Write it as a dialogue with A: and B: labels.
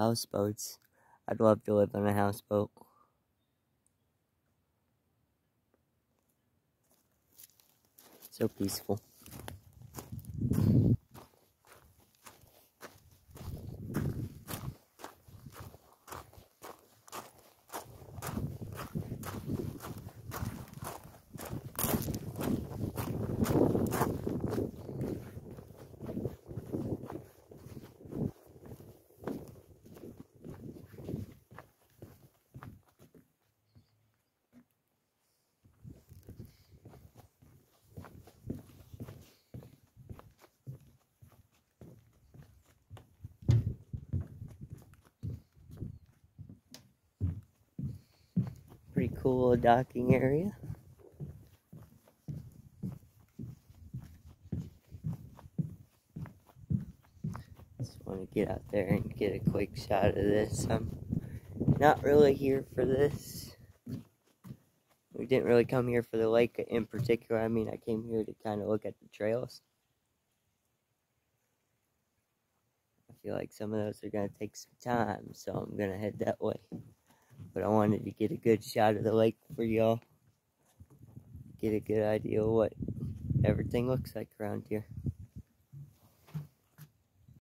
A: houseboats. I'd love to live on a houseboat. So peaceful. Cool docking area. Just want to get out there and get a quick shot of this. I'm not really here for this. We didn't really come here for the lake in particular. I mean, I came here to kind of look at the trails. I feel like some of those are going to take some time, so I'm going to head that way. But I wanted to get a good shot of the lake for y'all. Get a good idea of what everything looks like around here.